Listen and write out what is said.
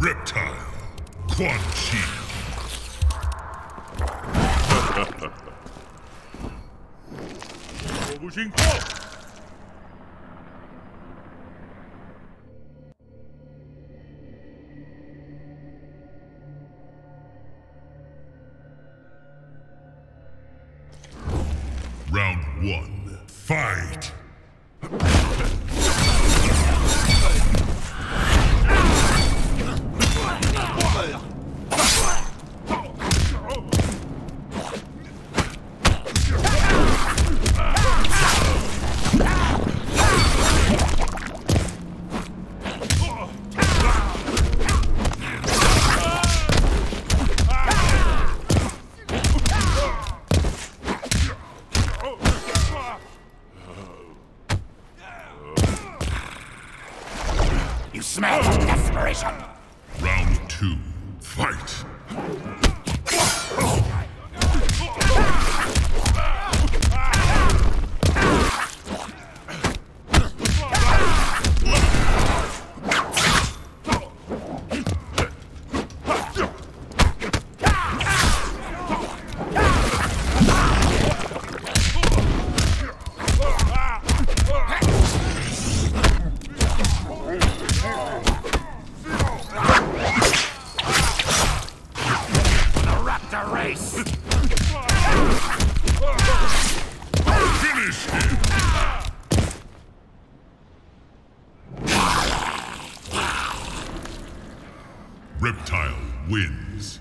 Reptile. Quan Chi. Round one. Fight! You smell desperation. Round two. Fight! Reptile wins.